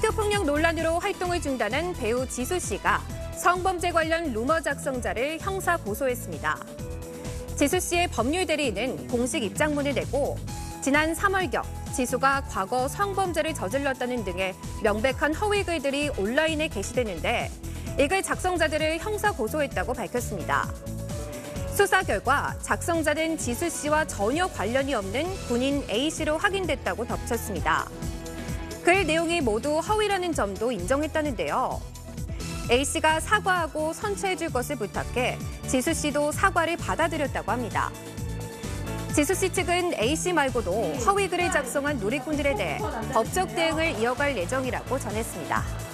학교폭력 논란으로 활동을 중단한 배우 지수 씨가 성범죄 관련 루머 작성자를 형사 고소했습니다. 지수 씨의 법률 대리인은 공식 입장문을 내고 지난 3월경 지수가 과거 성범죄를 저질렀다는 등의 명백한 허위 글들이 온라인에 게시되는데 이 글 작성자들을 형사 고소했다고 밝혔습니다. 수사 결과 작성자는 지수 씨와 전혀 관련이 없는 군인 A 씨로 확인됐다고 덧쳤습니다. 글 내용이 모두 허위라는 점도 인정했다는데요. A 씨가 사과하고 선처해줄 것을 부탁해 지수 씨도 사과를 받아들였다고 합니다. 지수 씨 측은 A 씨 말고도 허위 글을 작성한 누리꾼들에 대해 법적 대응을 이어갈 예정이라고 전했습니다.